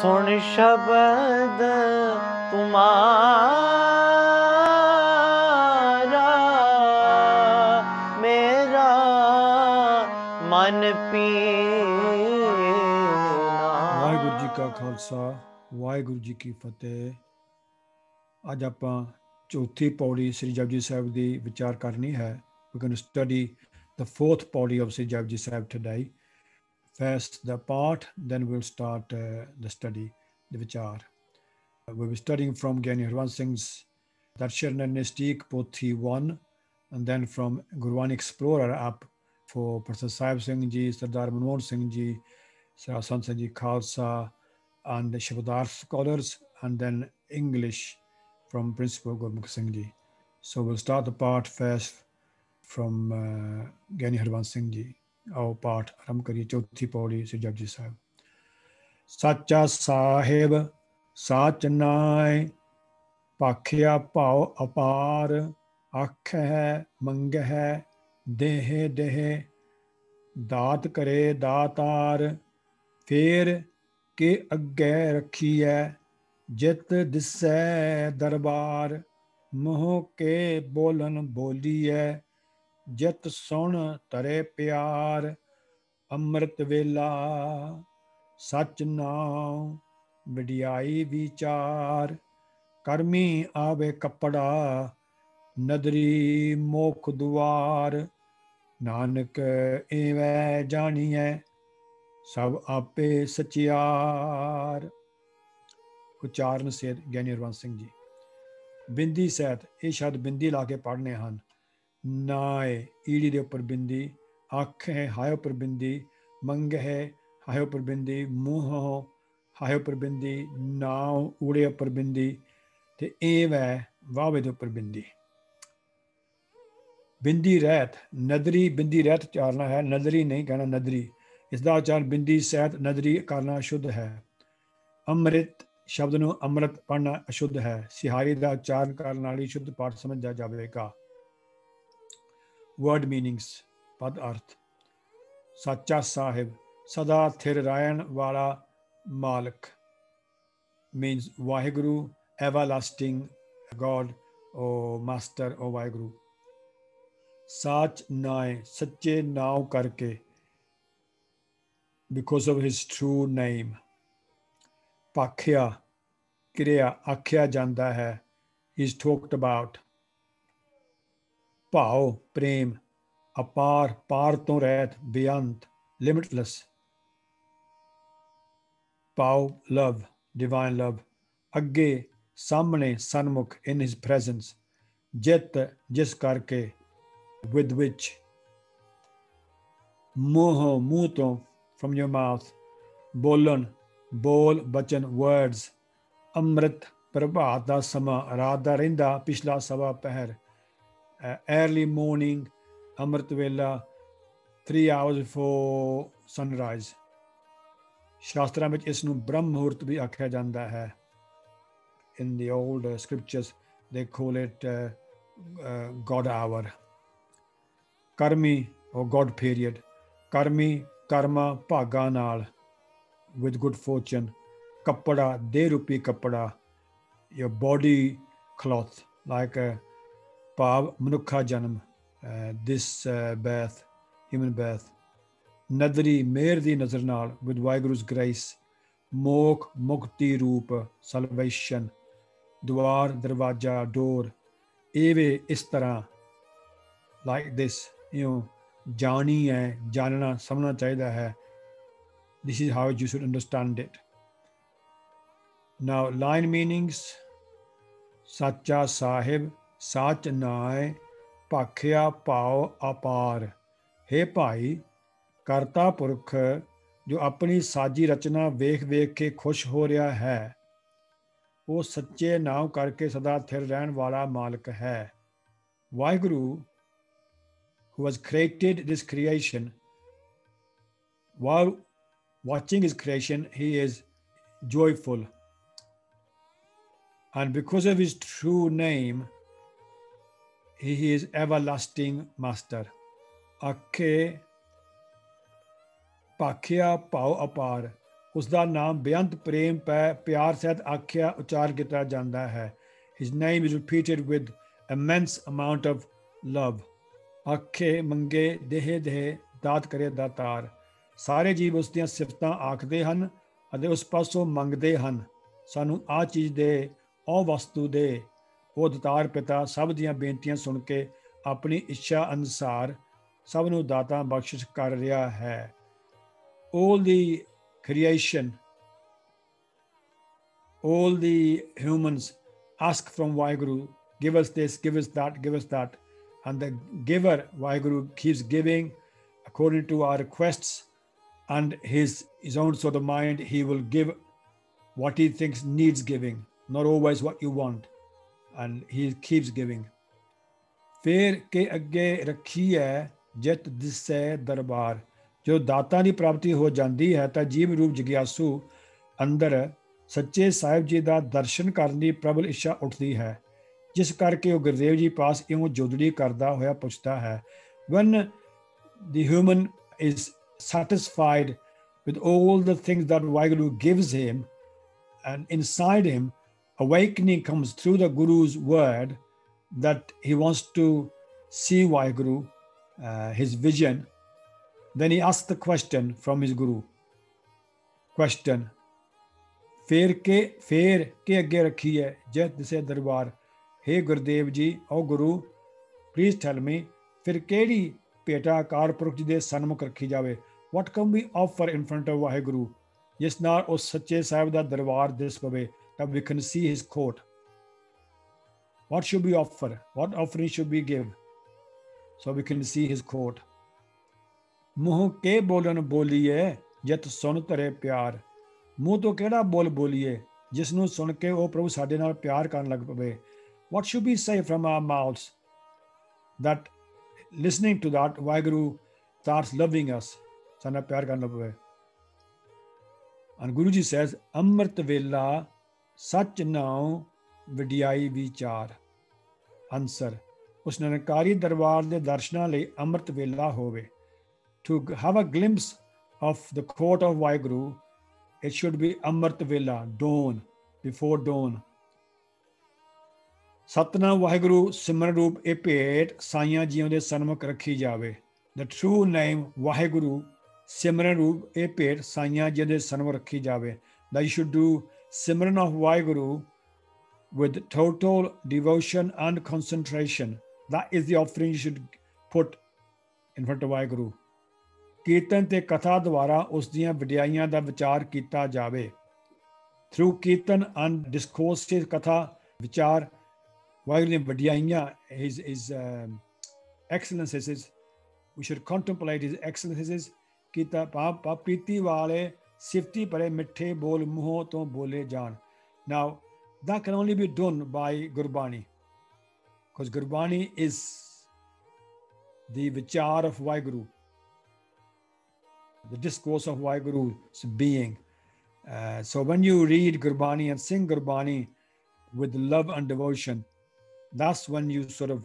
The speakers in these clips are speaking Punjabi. ਸੁਣ ਸ਼ਬਦ ਤੁਮਾਰਾ ਮੇਰਾ ਮਨ ਪੀਣਾ ਵਾਹਿਗੁਰੂ ਜੀ ਕਾ ਖਾਲਸਾ ਵਾਹਿਗੁਰੂ ਜੀ ਕੀ ਫਤਿਹ ਅੱਜ ਆਪਾਂ ਚੌਥੀ ਪੌੜੀ ਸ੍ਰੀ ਜਪਜੀ ਸਾਹਿਬ ਦੀ ਵਿਚਾਰ ਕਰਨੀ ਹੈ we can study the fourth pauri of Sri Japji Sahib today first the part, then we'll start uh, the study, the vichar. We'll be studying from Gyani Harwan Singh's Darshan Nistik Pothi 1, and then from Gurwan Explorer app for Professor Sahib Singh Ji, Sardar Manmohan Singh Ji, Sarasan Singh Ji Khalsa, and Shabadar scholars, and then English from Principal Gurmukh Singh Ji. So we'll start the part first from uh, Gyani Harwan Singh Ji. ਆਓ ਪਾਠ ਆਰੰਭ ਕਰੀਏ ਚੌਥੀ ਪੌੜੀ ਸ੍ਰੀ ਜਪਜੀ ਸਾਹਿਬ ਸੱਚਾ ਸਾਹਿਬ ਸਾਚ ਨਾਇ ਪਾਖਿਆ ਭਾਉ ਅਪਾਰ ਅੱਖ ਹੈ ਮੰਗ ਹੈ ਦੇਹ ਦੇਹ ਦਾਤ ਕਰੇ ਦਾਤਾਰ ਫੇਰ ਕੇ ਅੱਗੇ ਰੱਖੀਐ ਜਿਤ ਦਿਸੈ ਦਰਬਾਰ ਮੋਹ ਕੇ ਬੋਲਨ ਬੋਲੀਐ ਜਤ ਸੁਣ ਤਰੇ ਪਿਆਰ ਅੰਮ੍ਰਿਤ ਵੇਲਾ ਸਚ ਨਾਮ ਵਿਡਿਆਈ ਵਿਚਾਰ ਕਰਮੀ ਆਵੇ ਕੱਪੜਾ ਨਦਰੀ ਮੋਖ ਦੁਆਰ ਨਾਨਕ ਐਵੇਂ ਜਾਣੀਐ ਸਭ ਆਪੇ ਸਚਿਆਰ ਉਚਾਰਨ ਸੇ ਗਿਆਨੀ ਰਵਨ ਸਿੰਘ ਜੀ ਬਿੰਦੀ ਸਹਿਤ ਇਹ ਸ਼ਬਦ ਬਿੰਦੀ ਲਾ ਕੇ ਪੜ੍ਹਨੇ ਹਨ ਨਾਏ ਈੜੀ ਦੇ ਉੱਪਰ ਬਿੰਦੀ ਅੱਖ ਹੈ ਹਾਇ ਉੱਪਰ ਬਿੰਦੀ ਮੰਗ ਹੈ ਹਾਇ ਉੱਪਰ ਬਿੰਦੀ ਮੂੰਹ ਹੋ ਹਾਇ ਉੱਪਰ ਬਿੰਦੀ ਨਾਉ ਊੜੇ ਉੱਪਰ ਬਿੰਦੀ ਤੇ ਏ ਵੈ ਵਾਵੇ ਦੇ ਉੱਪਰ ਬਿੰਦੀ ਬਿੰਦੀ ਰਹਿਤ ਨਦਰੀ ਬਿੰਦੀ ਰਹਿਤ ਚਾਰਨਾ ਹੈ ਨਦਰੀ ਨਹੀਂ ਕਹਿਣਾ ਨਦਰੀ ਇਸ ਦਾ ਉਚਾਰ ਬਿੰਦੀ ਸਹਿਤ ਨਦਰੀ ਕਰਨਾ ਸ਼ੁੱਧ ਹੈ ਅੰਮ੍ਰਿਤ ਸ਼ਬਦ ਨੂੰ ਅੰਮ੍ਰਿਤ ਪੜਨਾ ਅਸ਼ੁੱਧ ਹੈ ਸਿਹਾਰੀ ਦਾ ਉਚਾਰ ਕਰਨ ਵਾਲੀ ਸ਼ੁੱਧ ਪਾਠ ਸਮਝਿਆ ਜਾਵੇਗਾ ਵਰਡ ਮੀਨਿੰਗਸ ਪਦ ਅਰਥ ਸੱਚਾ ਸਾਹਿਬ ਸਦਾ ਥਿਰ ਰਹਿਣ ਵਾਲਾ ਮਾਲਕ means Waheguru everlasting God O master O Waheguru ਸਾਚ ਨਾਏ ਸੱਚੇ ਨਾਮ ਕਰਕੇ because of his true name ਪਾਖਿਆ ਕਿਰਿਆ ਆਖਿਆ ਜਾਂਦਾ ਹੈ ਇਸ ਟੋਕਡ ਅਬਾਊਟ ਭਾਉ ਪ੍ਰੇਮ ਅਪਾਰ ਪਾਰ ਤੋਂ ਰਹਿਤ ਬੇਅੰਤ ਲਿਮਿਟਲੈਸ ਭਾਉ ਲਵ ਡਿਵਾਈਨ ਲਵ ਅੱਗੇ ਸਾਹਮਣੇ ਸਨਮੁਖ ਇਨ ਹਿਸ ਪ੍ਰੈਜ਼ੈਂਸ ਜਿਤ ਜਿਸ ਕਰਕੇ ਵਿਦ ਵਿਚ ਮੋਹ ਮੂਤੋਂ ਫਰਮ ਯੋਰ ਮਾਊਥ ਬੋਲਨ ਬੋਲ ਬਚਨ ਵਰਡਸ ਅੰਮ੍ਰਿਤ ਪ੍ਰਭਾਤ ਦਾ ਸਮਾਂ ਰਾਤ ਦਾ ਰਹਿੰਦਾ ਪਿਛਲਾ ਸਵਾ ਪਹਿਰ Uh, early morning, Amrit Vela, three hours before sunrise. Shastra vich isnu Brahmhurt bhi akhya In the old uh, scriptures, they call it uh, God hour. Karmi, or God period. Karmi, karma, paganal, with good fortune. Kapada, de rupi kapada, your body cloth, like ਭਾਵ ਮਨੁੱਖਾ ਜਨਮ ਦਿਸ ਬੈਥ ਹਿਊਮਨ ਬੈਥ ਨਦਰੀ ਮਿਹਰ ਦੀ ਨਜ਼ਰ ਨਾਲ ਵਿਦ ਵਾਈਗੁਰੂਜ਼ ਗ੍ਰੇਸ ਮੋਖ ਮੁਕਤੀ ਰੂਪ ਸਲਵੇਸ਼ਨ ਦੁਆਰ ਦਰਵਾਜ਼ਾ ਡੋਰ ਏਵੇਂ ਇਸ ਤਰ੍ਹਾਂ ਲਾਈਕ ਦਿਸ ਯੂ ਜਾਣੀ ਹੈ ਜਾਣਨਾ ਸਮਝਣਾ ਚਾਹੀਦਾ ਹੈ this is how you should understand it. Now, line meanings Satya Sahib, ਸਾਚ ਨਾਏ ਭਾਖਿਆ ਪਾਉ ਅਪਾਰ ਹੈ ਭਾਈ ਕਰਤਾ ਪੁਰਖ ਜੋ ਆਪਣੀ ਸਾਜੀ ਰਚਨਾ ਵੇਖ ਵੇਖ ਕੇ ਖੁਸ਼ ਹੋ ਰਿਹਾ ਹੈ ਉਹ ਸੱਚੇ ਨਾਮ ਕਰਕੇ ਸਦਾ ਥਿਰ ਰਹਿਣ ਵਾਲਾ ਮਾਲਕ ਹੈ Waheguru who has created this creation while watching his creation he is joyful and because of his true name He is everlasting master. ਆਖੇ ਪਾਖਿਆ ਭਾਉ ਅਪਾਰ ਉਸ ਦਾ ਨਾਮ ਬੇਅੰਤ ਪ੍ਰੇਮ ਪੈ ਪਿਆਰ ਸਹਿਤ ਆਖਿਆ ਉਚਾਰ ਕੀਤਾ ਜਾਂਦਾ ਹੈ his name is repeated with immense amount of love ਆਖੇ ਮੰਗੇ ਦੇਹ ਦੇਹ ਦਾਤ ਕਰੇ ਦਾਤਾਰ ਸਾਰੇ ਜੀਵ ਉਸ ਦੀਆਂ ਸਿਫਤਾਂ ਆਖਦੇ ਹਨ ਅਤੇ ਉਸ ਪਾਸੋਂ ਮੰਗਦੇ ਹਨ ਸਾਨੂੰ ਆ ਚੀਜ਼ ਦੇ ਉਹ ਵਸਤੂ ਦੇ ਉਹਦਾਰ ਪਿਤਾ ਸਭ ਦੀਆਂ ਬੇਨਤੀਆਂ ਸੁਣ ਕੇ ਆਪਣੀ ਇੱਛਾ ਅਨੁਸਾਰ ਸਭ ਨੂੰ ਦਾਤਾ ਬਖਸ਼ਿਸ਼ ਕਰ ਰਿਹਾ ਹੈ all the creation all the humans ask from Waheguru give us this give us that give us that and the giver Waheguru keeps giving according to our requests and his his own sort of mind he will give what he thinks needs giving not always what you want and he keeps giving ਫੇਰ ਕੇ ਅੱਗੇ ਰੱਖੀ ਹੈ ਜਿਤ ਦਿਸੈ ਦਰਬਾਰ ਜੋ ਦਾਤਾਂ ਦੀ ਪ੍ਰਾਪਤੀ ਹੋ ਜਾਂਦੀ ਹੈ ਤਾਂ ਜੀਵ ਰੂਪ ਜਗਿਆਸੂ ਅੰਦਰ ਸੱਚੇ ਸਾਹਿਬ ਜੀ ਦਾ ਦਰਸ਼ਨ ਕਰਨ ਦੀ ਪ੍ਰਬਲ ਇੱਛਾ ਉੱਠਦੀ ਹੈ ਜਿਸ ਕਰਕੇ ਉਹ ਗੁਰਦੇਵ ਜੀ ਪਾਸ ਇਉਂ ਜੋਦੜੀ ਕਰਦਾ ਹੋਇਆ ਪੁੱਛਦਾ ਹੈ when the human is satisfied with all the things that Vaheguru gives him and inside him awakening comes through the Guru's word that he wants to see Vaheguru, uh, his vision. Then he asks the question from his Guru. Question. ਫੇਰ ਕੇ ਫੇਰ ਕੇ ਅੱਗੇ ਰੱਖੀ ਹੈ ਜੈ ਦਿਸੇ ਦਰਬਾਰ हे ਗੁਰਦੇਵ ਜੀ ਓ ਗੁਰੂ ਪਲੀਜ਼ ਟੈਲ ਮੀ ਫਿਰ ਕਿਹੜੀ ਭੇਟਾ ਕਾਰਪੁਰਖ ਜੀ ਦੇ ਸਨਮੁਖ ਰੱਖੀ ਜਾਵੇ what can we offer in front of Waheguru ਜਿਸ ਨਾਲ ਉਸ ਸੱਚੇ ਸਾਹਿਬ ਦਾ ਦਰਬਾਰ ਦਿਸ ਪਵੇ that we can see his court. What should we offer? What offering should we give? So we can see his court. ਮੂੰਹ ਕੇ ਬੋਲਣ ਬੋਲੀਏ ਜਿਤ ਸੁਣ ਤਰੇ ਪਿਆਰ ਮੂੰਹ ਤੋਂ ਕਿਹੜਾ ਬੋਲ ਬੋਲੀਏ ਜਿਸ ਨੂੰ ਸੁਣ ਕੇ ਉਹ ਪ੍ਰਭੂ ਸਾਡੇ what should we say from our mouths that listening to that Vaiguru starts loving us. Sana pyar karna And Guruji says, Amrit Vela ਸੱਚ ਨਾਉ ਵਿਡਿਆਈ ਵਿਚਾਰ ਅੰਸਰ ਉਸ ਨਿਰੰਕਾਰੀ ਦਰਬਾਰ ਦੇ ਦਰਸ਼ਨਾਂ ਲਈ ਅੰਮ੍ਰਿਤ ਵੇਲਾ ਹੋਵੇ to have a glimpse of the court of Waheguru it should be amrit vela down before dawn Satnam Waheguru simran ਰੂਪ ਇਹ ਭੇਟ ਸਾਈਆਂ ਜੀਵ ਦੇ ਸਨਮੁਖ ਰੱਖੀ ਜਾਵੇ ਦ ਟਰੂ ਨੇਮ ਵਾਹਿਗੁਰੂ ਸਿਮਰਨ ਰੂਪ ਇਹ ਭੇਟ ਸਾਈਆਂ ਜੀ ਦੇ ਸਨਮੁਖ ਰੱਖੀ ਜਾਵੇ ਦਾ you should do Simran of Vaiguru with total devotion and concentration. That is the offering you should put in front of Vaiguru. Kirtan ਤੇ Katha ਦੁਆਰਾ ਉਸ ਦੀਆਂ ਵਡਿਆਈਆਂ ਦਾ ਵਿਚਾਰ ਕੀਤਾ ਜਾਵੇ ਥਰੂ ਕੀਰਤਨ ਐਂਡ ਡਿਸਕੋਰਸ ਤੇ ਕਥਾ ਵਿਚਾਰ ਵਾਹਿਗੁਰੂ ਦੀਆਂ ਵਡਿਆਈਆਂ his his excellences we should contemplate his excellences pa pa piti wale. Sifti pare mitthe bol muho to bole jaan. Now, that can only be done by Gurbani. Because Gurbani is the vichar of Waiguru, the discourse of Waiguru's being. Uh, so when you read Gurbani and sing Gurbani with love and devotion, that's when you sort of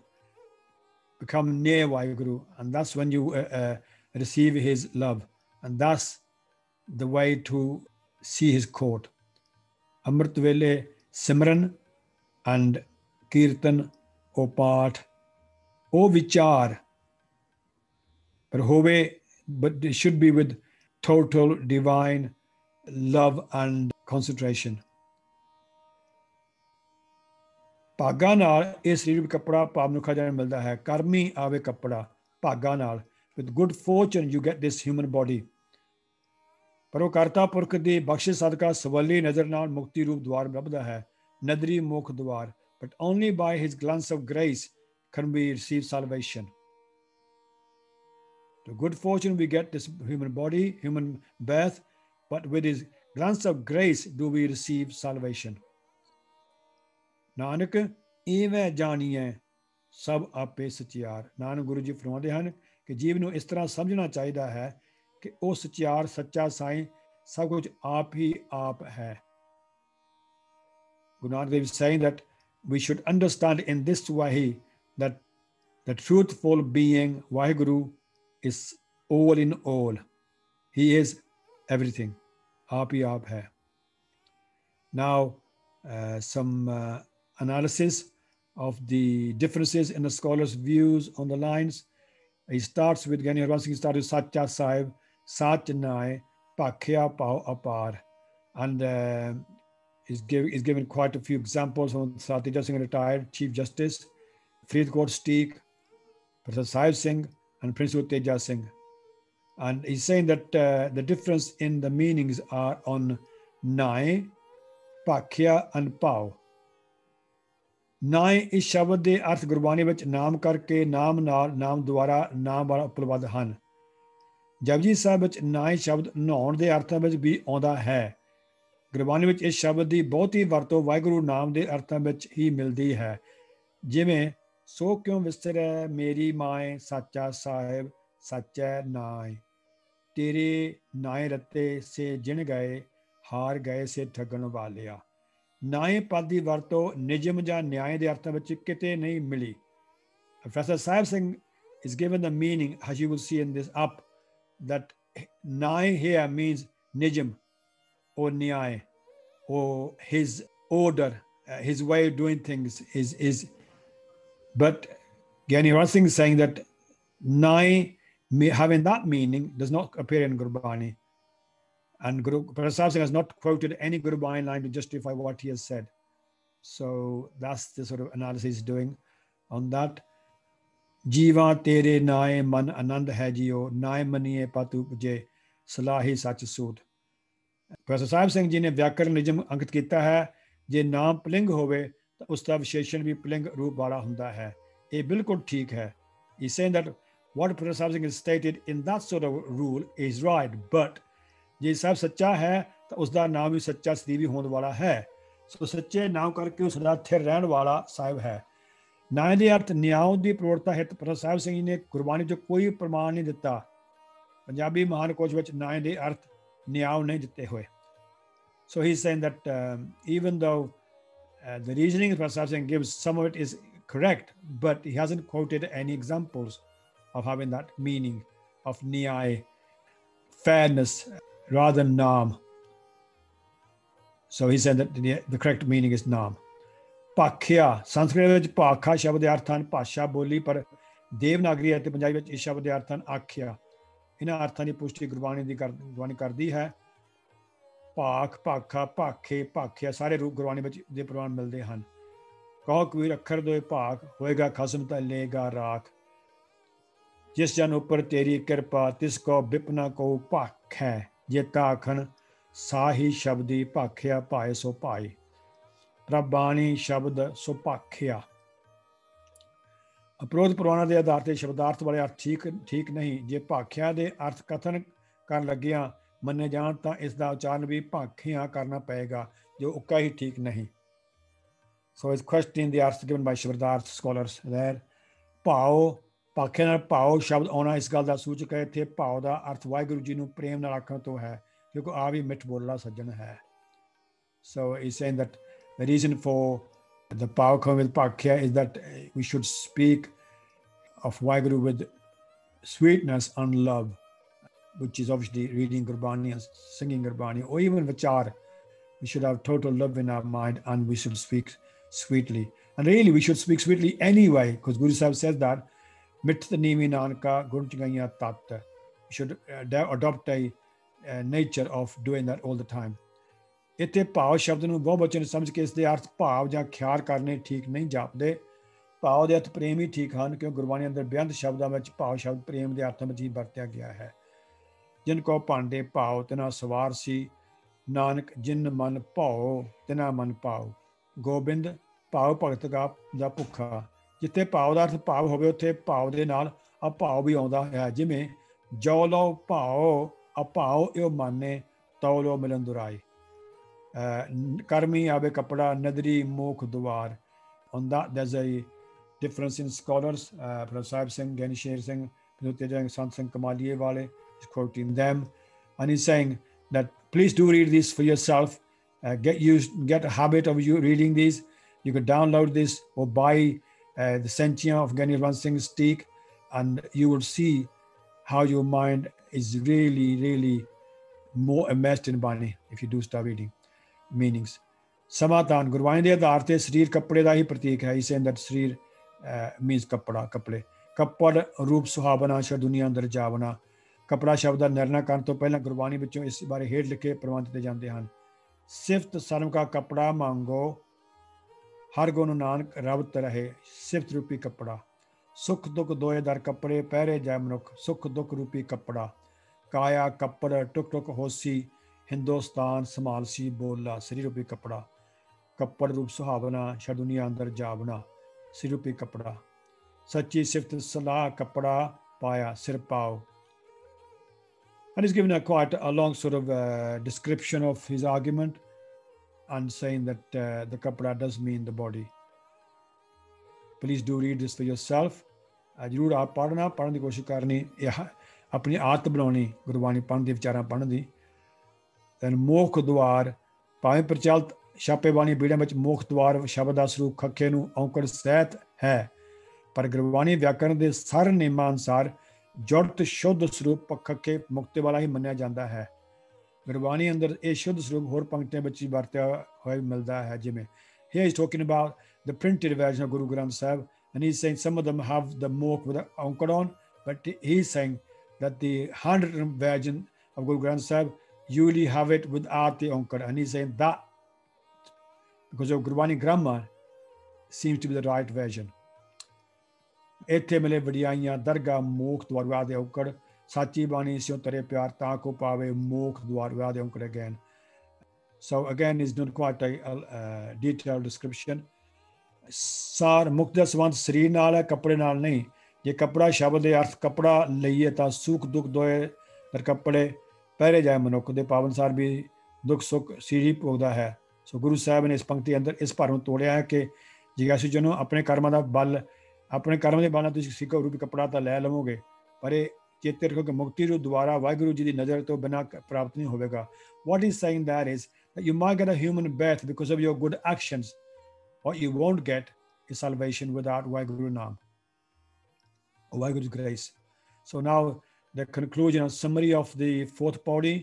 become near Waiguru, and that's when you uh, uh, receive his love. And that's the way to see his court. Amrit Vele Simran and Kirtan O Paath O Vichar. But Hove, but it should be with total divine love and concentration. Pagana, ਨਾਲ ਇਹ ਸਰੀਰਕ ਕੱਪੜਾ ਪਾਪ ਨੂੰ ਮਿਲਦਾ ਹੈ ਕਰਮੀ ਆਵੇ ਕੱਪੜਾ ਨਾਲ with good fortune you get this human body ਪਰ ਉਹ ਕਰਤਾ ਪੁਰਖ ਦੇ ਬਖਸ਼ਿਸ਼ ਸਦਕਾ ਸਵੱਲੀ ਨਜ਼ਰ ਨਾਲ ਮੁਕਤੀ ਰੂਪ ਦਵਾਰ ਲੱਭਦਾ ਹੈ ਨਦਰੀ ਮੁਖ ਦਵਾਰ but only by his glance of grace can we receive salvation the good fortune we get this human body human birth but with his glance of grace do we receive salvation Nanak ਇਵੇਂ ਹੈ ਸਭ ਆਪੇ ਸਚਿਆਰ ਨਾਨਕ ਗੁਰੂ ਜੀ ਫਰਮਾਉਂਦੇ ਹਨ ਕਿ ਜੀਵ ਨੂੰ ਇਸ ਤਰ੍ਹਾਂ ਸਮਝਣਾ ਚਾਹੀਦਾ ਹੈ ਕਿ ਉਹ ਸਚਿਆਰ ਸੱਚਾ ਸਾਈਂ ਸਭ ਕੁਝ ਆਪ ਹੀ ਆਪ Guru Nanak Dev is saying that we should understand in this way that the truthful being Waheguru is all in all. He is everything. Aap hi Now, uh, some uh, analysis of the differences in the scholars' views on the lines. He starts with Gani Harwan Singh started with Satya Sahib Satyanai Pakyapau Apar. And uh, is, give, he's given quite a few examples on Satyajit Singh, retired Chief Justice, Farid Kaur Steek, Professor Singh, and Prince Teja Singh. And he's saying that uh, the difference in the meanings are on Nai, Pakya, and Pau. Nai is ਸ਼ਬਦ ਦੇ ਅਰਥ ਗੁਰਬਾਣੀ ਵਿੱਚ ਨਾਮ ਕਰਕੇ ਨਾਮ ਨਾਲ ਨਾਮ ਦੁਆਰਾ ਨਾਮ ਜਪਜੀ ਸਾਹਿਬ ਵਿੱਚ ਨਾਇ ਸ਼ਬਦ ਨਹਾਉਣ ਦੇ ਅਰਥਾਂ ਵਿੱਚ ਵੀ ਆਉਂਦਾ ਹੈ ਗੁਰਬਾਣੀ ਵਿੱਚ ਇਸ ਸ਼ਬਦ ਦੀ ਬਹੁਤੀ ਵਰਤੋਂ ਵਾਹਿਗੁਰੂ ਨਾਮ ਦੇ ਅਰਥਾਂ ਵਿੱਚ ਹੀ ਮਿਲਦੀ ਹੈ ਜਿਵੇਂ ਸੋ ਕਿਉਂ ਵਿਸਰੈ ਮੇਰੀ ਮਾਏ ਸੱਚਾ ਸਾਹਿਬ ਸੱਚੈ ਨਾਇ ਤੇਰੇ ਨਾਇ ਰਤੇ ਸੇ ਜਿਣ ਗਏ ਹਾਰ ਗਏ ਸੇ ਠੱਗਣ ਵਾਲਿਆ ਨਾਇ ਪਦ ਦੀ ਵਰਤੋਂ ਨਿਜਮ ਜਾਂ ਨਿਆਂ ਦੇ ਅਰਥਾਂ ਵਿੱਚ ਕਿਤੇ ਨਹੀਂ ਮਿਲੀ professor Sahib Singh is given the meaning as you will see in this up that nai here means nijam or Niai or his order, uh, his way of doing things is is. But Gyani Raj is saying that nai having that meaning does not appear in Gurbani. And Guru Prasad Singh has not quoted any Gurbani line to justify what he has said. So that's the sort of analysis he's doing on that. ਜੀਵਾ ਤੇਰੇ ਨਾਏ ਮਨ ਆਨੰਦ ਹੈ ਜੀਓ ਨਾਏ ਮਨੀਏ ਪਤੂ ਪਜੇ ਸਲਾਹੀ ਸੱਚ ਸੂਤ ਪ੍ਰੋਫੈਸਰ ਸਾਹਿਬ ਸਿੰਘ ਜੀ ਨੇ ਵਿਆਕਰਨ ਨਿਯਮ ਅੰਕਿਤ ਕੀਤਾ ਹੈ ਜੇ ਨਾਮ ਪਲਿੰਗ ਹੋਵੇ ਤਾਂ ਉਸ ਦਾ ਵਿਸ਼ੇਸ਼ਣ ਵੀ ਪਲਿੰਗ ਰੂਪ ਵਾਲਾ ਹੁੰਦਾ ਹੈ ਇਹ ਬਿਲਕੁਲ ਠੀਕ ਹੈ he saying that what professor Sahib Singh stated in that sort of rule is right but ਜੇ ਸਭ ਸੱਚਾ ਹੈ ਤਾਂ ਉਸ ਦਾ ਨਾਮ ਵੀ ਸੱਚਾ ਸਦੀਵੀ ਹੋਣ ਵਾਲਾ ਹੈ ਸੋ ਸੱਚੇ ਨਾਮ ਕਰਕੇ ਉਸ ਦਾ ਥਿਰ ਰਹਿਣ ਵਾਲਾ ਸਾਹਿਬ ਹੈ ਨਾਂ ਦੇ ਅਰਥ ਨਿਆਂ ਦੀ ਪ੍ਰਵਰਤਾ ਹਿੱਤ ਪ੍ਰਸਾਦ ਸਾਹਿਬ ਸਿੰਘ ਜੀ ਨੇ ਗੁਰਬਾਣੀ 'ਚ ਕੋਈ ਪ੍ਰਮਾਣ ਨਹੀਂ ਦਿੱਤਾ ਪੰਜਾਬੀ ਮਹਾਨਕੋਸ਼ ਵਿੱਚ ਨਾਂ ਦੇ ਅਰਥ ਨਿਆਂ ਦਿੱਤੇ ਹੋਏ so he's saying that um, even though uh, the reasoning Prasad Singh gives, some of it is correct, but he hasn't quoted any examples of having that meaning of niyai, fairness, rather than nam. So he said that the, the correct meaning is nam. ਪਾਖਿਆ Sanskrit ਵਿੱਚ ਪਾਖਾ ਸ਼ਬਦ ਦੇ ਅਰਥ ਹਨ ਭਾਸ਼ਾ ਬੋਲੀ ਪਰ ਦੇਵਨਾਗਰੀ ਅਤੇ ਪੰਜਾਬੀ ਵਿੱਚ ਇਸ ਸ਼ਬਦ ਦੇ ਅਰਥ ਹਨ ਆਖਿਆ ਇਹਨਾਂ ਅਰਥਾਂ ਦੀ ਪੁਸ਼ਟੀ ਗੁਰਬਾਣੀ ਦੀ ਗੁਰਬਾਣੀ ਕਰਦੀ ਹੈ ਪਾਖ ਪਾਖਾ ਪਾਖੇ ਪਾਖਿਆ ਸਾਰੇ ਰੂਪ ਗੁਰਬਾਣੀ ਵਿੱਚ ਦੇ ਪ੍ਰਮਾਣ ਮਿਲਦੇ ਹਨ ਕਹੋ ਕਵੀਰ ਅੱਖਰ ਦੋਏ ਭਾਗ ਹੋਏਗਾ ਖਸਮ ਤਾਂ ਲੇਗਾ ਰਾਖ ਜਿਸ ਜਨ ਉੱਪਰ ਤੇਰੀ ਕਿਰਪਾ ਤਿਸ ਕੋ ਵਿਪਨਾ ਕੋ ਭਾਖ ਹੈ ਜੇ ਤਾਖਣ ਸਾਹੀ ਸ਼ਬਦੀ ਭਾਖਿਆ ਪਾਏ ਸੋ ਪਾਏ ਰਬਾਣੀ ਸ਼ਬਦ ਸੁਪਾਖਿਆ ਅਪਰੋਧ ਪੁਰਾਣਾ ਦੇ ਆਧਾਰ ਤੇ ਸ਼ਬਦਾਰਥ ਵਾਲੇ ਅਰਥ ਠੀਕ ਠੀਕ ਨਹੀਂ ਜੇ ਭਾਖਿਆ ਦੇ ਅਰਥ ਕਥਨ ਕਰਨ ਲੱਗਿਆ ਮੰਨੇ ਜਾਣ ਤਾਂ ਇਸ ਦਾ ਉਚਾਰਨ ਵੀ ਭਾਖਿਆ ਕਰਨਾ ਪਏਗਾ ਜੋ ਉੱਕਾ ਹੀ ਠੀਕ ਨਹੀਂ ਸੋ ਇਸ ਕੁਐਸਚਨ ਦੀ ਆਰਸ ਗਿਵਨ ਬਾਈ ਸ਼ਬਦਾਰਥ ਸਕਾਲਰਸ ਰੈਰ ਭਾਉ ਭਾਖਿਆ ਨਾਲ ਭਾਉ ਸ਼ਬਦ ਆਉਣਾ ਇਸ ਗੱਲ ਦਾ ਸੂਚਕ ਹੈ ਇੱਥੇ ਭਾਉ ਦਾ ਅਰਥ ਵਾਹਿਗੁਰੂ ਜੀ ਨੂੰ ਪ੍ਰੇਮ ਨਾਲ ਆਖਣ ਤੋਂ ਹੈ ਕਿਉਂਕਿ ਆ ਵੀ ਮਿੱਠ ਬੋਲਣਾ ਸੱਜਣ ਹੈ so is saying that The reason for the power coming with Pakya is that uh, we should speak of Vaiguru with sweetness and love, which is obviously reading Gurbani and singing Gurbani, or even Vichar. We should have total love in our mind and we should speak sweetly. And really, we should speak sweetly anyway, because Guru Sahib says that, Mittanimi Nanka Gurunchiganya Tatta. We should uh, adopt a uh, nature of doing that all the time. ਇੱਥੇ ਭਾਵ ਸ਼ਬਦ ਨੂੰ ਬਹੁਵਚਨ ਸਮਝ ਕੇ ਇਸ ਦੇ ਅਰਥ ਭਾਵ ਜਾਂ ਖਿਆਲ ਕਰਨੇ ਠੀਕ ਨਹੀਂ ਜਾਪਦੇ ਭਾਵ ਦੇ ਅਰਥ ਪ੍ਰੇਮ ਹੀ ਠੀਕ ਹਨ ਕਿਉਂ ਗੁਰਬਾਣੀ ਅੰਦਰ ਬਿਆੰਤ ਸ਼ਬਦਾਂ ਵਿੱਚ ਭਾਵ ਸ਼ਬਦ ਪ੍ਰੇਮ ਦੇ ਅਰਥ ਵਿੱਚ ਹੀ ਵਰਤਿਆ ਗਿਆ ਹੈ ਜਿਨ ਕੋ ਭਾਂਡੇ ਭਾਵ ਤਨਾ ਸਵਾਰ ਸੀ ਨਾਨਕ ਜਿਨ ਮਨ ਭਾਉ ਤਿਨਾ ਮਨ ਭਾਉ ਗੋਬਿੰਦ ਭਾਉ ਭਗਤ ਦਾ ਭੁੱਖਾ ਜਿੱਥੇ ਭਾਵ ਦਾ ਅਰਥ ਭਾਵ ਹੋਵੇ ਉੱਥੇ ਭਾਵ ਦੇ ਨਾਲ ਭਾਵ ਵੀ ਆਉਂਦਾ ਹੈ ਜਿਵੇਂ ਜੋ ਲੋ ਭਾਉ ਭਾਉ ਇਹ ਮੰਨੇ ਤਉ ਲੋ ਮਿਲਨ ਦੁਰਾਈ Uh, karmi abe kapada, nadri mokh duwar. On that, there's a difference in scholars. Uh, Professor Sahib Singh, Gani Singh, Pinutejang Sant Singh Kamaliye Wale is quoting them. And he's saying that please do read this for yourself. Uh, get used, get a habit of you reading these. You could download this or buy uh, the Sentient of Gani Singh Singh's and you will see how your mind is really, really more immersed in Bani if you do start reading. Meanings ਸਮਾਦਾਨ ਗੁਰਵਾਇਨ ਦੇ ਆਧਾਰ ਤੇ ਸਰੀਰ ਕੱਪੜੇ ਦਾ ਹੀ ਪ੍ਰਤੀਕ ਹੈ ਇਸੇ ਅੰਦਰ ਸਰੀਰ ਮੀਨਸ ਕੱਪੜਾ ਕੱਪੜੇ ਕੱਪੜ ਰੂਪ ਸੁਹਾਵਨਾ ਸ਼ਰ ਦੁਨੀਆ ਅੰਦਰ ਜਾਵਨਾ ਕਪੜਾ ਸ਼ਬਦ ਦਾ ਨਿਰਣਾ ਕਰਨ ਤੋਂ ਪਹਿਲਾਂ ਗੁਰਬਾਣੀ ਵਿੱਚੋਂ ਇਸ ਬਾਰੇ ਹੇਠ ਲਿਖੇ ਪ੍ਰਬੰਧ ਤੇ ਜਾਂਦੇ ਹਨ ਸਿਫਤ ਸਰਮ ਕਾ ਕਪੜਾ ਮੰਗੋ ਹਰ ਗੁਣ ਨਾਨਕ ਰਬ ਤਰਹੇ ਸਿਫਤ ਰੂਪੀ ਕਪੜਾ ਸੁਖ ਦੁਖ ਦੋਏ ਦਰ ਕਪੜੇ ਪਹਿਰੇ ਜੈ ਮਨੁਖ ਸੁਖ ਦੁਖ ਰੂਪੀ ਕਪੜਾ ਕਾਇਆ ਕਪੜ ਟੁਕ ਟੁਕ ਹੋਸੀ ਹਿੰਦੁਸਤਾਨ ਸਮਾਲਸੀ ਬੋਲਾ ਸ੍ਰੀ ਰੂਪੀ ਕਪੜਾ ਕੱਪੜ ਰੂਪ ਸੁਹਾਵਨਾ ਛੜ ਦੁਨੀਆ ਅੰਦਰ ਜਾਵਣਾ ਸ੍ਰੀ ਰੂਪੀ ਕਪੜਾ ਸੱਚੀ ਸਿਫਤ ਸਲਾਹ ਕਪੜਾ ਪਾਇਆ ਸਿਰ ਪਾਓ and he's given a quite a long sort of uh, description of his argument and saying that uh, the kapra does mean the body please do read this for yourself ਜਰੂਰ ਆਪ ਪੜਨਾ ਪੜਨ ਦੀ ਕੋਸ਼ਿਸ਼ ਕਰਨੀ ਇਹ ਆਪਣੀ ਆਦਤ ਬਣਾਉਣੀ ਗੁਰਬਾਣੀ ਪੜਨ ਦੇ ਵਿਚਾਰਾਂ ਪੜਨ ਦੀ ਤਨ ਮੁਖ ਦਵਾਰ ਭਾਵੇਂ ਪ੍ਰਚਲਿਤ ਛਾਪੇ ਬਾਣੀ ਬੀੜੇ ਵਿੱਚ ਮੁਖ ਦਵਾਰ ਸ਼ਬਦ ਦਾ ਸਰੂਪ ਖੱਖੇ ਨੂੰ ਔਂਕੜ ਸਹਿਤ ਹੈ ਪਰ ਗੁਰਬਾਣੀ ਵਿਆਕਰਨ ਦੇ ਸਰ ਨਿਯਮਾਂ ਅਨਸਾਰ ਜੜਤ ਸ਼ੁੱਧ ਸਰੂਪ ਖੱਕੇ ਮੁਕਤੇ ਵਾਲਾ ਹੀ ਮੰਨਿਆ ਜਾਂਦਾ ਹੈ ਗੁਰਬਾਣੀ ਅੰਦਰ ਇਹ ਸ਼ੁੱਧ ਸਰੂਪ ਹੋਰ ਪੰਕਤੀਆਂ ਵਿੱਚ ਵਰਤਿਆ ਹੋਇਆ ਮਿਲਦਾ ਹੈ ਜਿਵੇਂ he is talking about the printed version Guru Granth Sahib and he saying some of them have the mukh with aunkar on but he saying that the 100 version of Guru Granth Sahib you will have it with Aati Onkar. And he's saying that because of Gurbani grammar seems to be the right version. ਇੱਥੇ ਮਿਲੇ ਵਡਿਆਈਆਂ ਦਰਗਾ ਮੋਖ ਦਵਾਰ ਵਿਆਹ ਦੇ ਔਕੜ ਸਾਚੀ ਬਾਣੀ ਸਿਉ ਤਰੇ ਪਿਆਰ ਤਾਂ ਕੋ ਪਾਵੇ ਮੋਖ ਦਵਾਰ ਵਿਆਹ ਦੇ ਔਕੜ again so again is not quite a detail description ਸਾਰ ਮੁਕਤ ਦਾ ਸੰਬੰਧ ਸਰੀਰ ਨਾਲ ਹੈ ਕੱਪੜੇ ਨਾਲ ਨਹੀਂ ਜੇ ਕੱਪੜਾ ਸ਼ਬਦ ਦੇ ਅਰਥ ਕੱਪੜਾ ਲਈਏ ਤਾਂ ਸੁਖ ਦੁੱਖ ਦੋਏ ਪਰ ਕੱਪੜੇ ਪਹਿਰੇ ਜਾਏ ਮਨੁੱਖ ਦੇ ਸਾਰ ਵੀ ਦੁੱਖ ਸੁੱਖ ਸੀਹੀ ਪੋਗਦਾ ਹੈ ਸੋ ਗੁਰੂ ਸਾਹਿਬ ਨੇ ਇਸ ਪੰਕਤੀ ਅੰਦਰ ਇਸ ਭਾਰ ਨੂੰ ਤੋੜਿਆ ਹੈ ਕਿ ਜਿਗਿਆਸੂ ਜਨੋ ਆਪਣੇ ਕਰਮਾਂ ਦਾ ਬਲ ਆਪਣੇ ਕਰਮ ਦੇ ਬਲ ਨਾਲ ਤੁਸੀਂ ਸਿੱਖ ਰੂਪੀ ਕਪੜਾ ਤਾਂ ਲੈ ਲਵੋਗੇ ਪਰ ਇਹ ਚੇਤੇ ਰੱਖੋ ਕਿ ਮੁਕਤੀ ਜੋ ਦੁਆਰਾ ਵਾਹਿਗੁਰੂ ਜੀ ਦੀ ਨਜ਼ਰ ਤੋਂ ਬਿਨਾ ਪ੍ਰਾਪਤ ਨਹੀਂ ਹੋਵੇਗਾ what is saying that is that you might get a human birth because of your good actions. What you won't get is salvation without Vaiguru Nam or oh, Vaiguru's grace. So now the conclusion and summary of the fourth body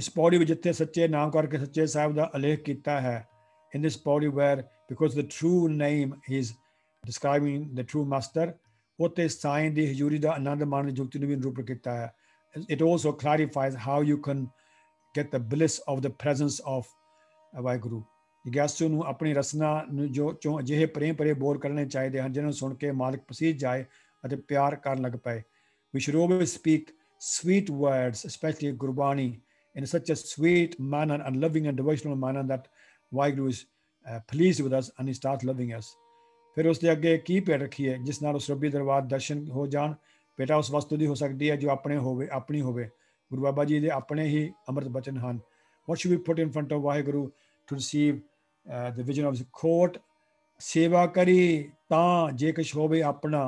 is body ਵਿੱਚ ਜਿੱਥੇ ਸੱਚੇ naam karke ਸੱਚੇ ਸਾਹਿਬ da ਅਲੇਖ kita hai in this body where because the true name is describing the true master what is sign the the da anand man jukti nu we ਨਿਰੂਪਣ kita hai it also clarifies how you can get the bliss of the presence of guru ਗਿਆਸੂ ਨੂੰ ਆਪਣੀ ਰਸਨਾ ਨੂੰ ਜੋ ਚੋਂ ਅਜਿਹੇ ਪ੍ਰੇਮ ਭਰੇ ਬੋਲ ਕਰਨੇ ਚਾਹੀਦੇ ਹਨ ਜਿਨ੍ਹਾਂ ਨੂੰ ਸੁਣ ਕੇ ਮਾਲਕ ਪਸੀਜ ਜਾਏ ਅਤੇ ਪਿਆਰ ਕਰਨ ਲੱਗ ਪਏ We should always speak sweet words, especially Gurbani, in such a sweet manner and loving and devotional manner that Vaheguru is uh, pleased with us and he starts loving us. ਫਿਰ ਉਸ ਦੇ ਅੱਗੇ ਕੀ ਪੇੜ ਰੱਖੀਏ ਜਿਸ ਨਾਲ ਉਸ ਰੱਬੀ ਦਰਬਾਰ ਦਰਸ਼ਨ ਹੋ ਜਾਣ ਬੇਟਾ ਉਸ ਵਸਤੂ ਦੀ ਹੋ ਸਕਦੀ ਹੈ ਜੋ ਆਪਣੇ ਹੋਵੇ ਆਪਣੀ ਹੋਵੇ ਗੁਰੂ ਬਾਬਾ ਜੀ ਦੇ ਆਪਣੇ ਹੀ ਅੰਮ੍ਰਿਤ ਬਚਨ ਹਨ what should we put in front of Vaheguru to receive uh, the vision of his court? Seva kari ta je kuch hobe apna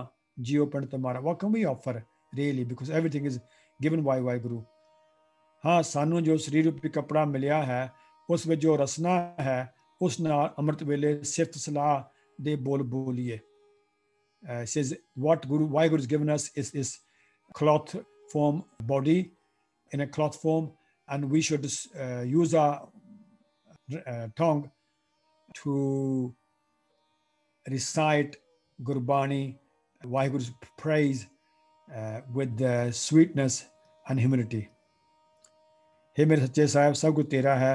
jiyo pan tamara. What can we offer? really because everything is given by Waheguru ਹਾਂ ਸਾਨੂੰ ਜੋ ਸਰੀਰ ਰੂਪੀ ਕਪੜਾ ਮਿਲਿਆ ਹੈ ਉਸ ਵਿੱਚ ਜੋ ਰਸਨਾ ਹੈ ਉਸ ਨਾਲ ਅੰਮ੍ਰਿਤ ਵੇਲੇ ਸਿਫਤ ਸਲਾਹ ਦੇ ਬੋਲ ਬੋਲੀਏ says what Guru Y Guru given us ਇਸ ਇਸ cloth form body in a cloth form and we should uh, use a uh, tongue to recite Gurbani, Vahiguru's praise uh, with uh, sweetness and humility हे मेरे सच्चे साहब सब कुछ तेरा है